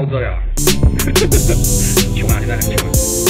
我不知道，穷啊，现在很穷。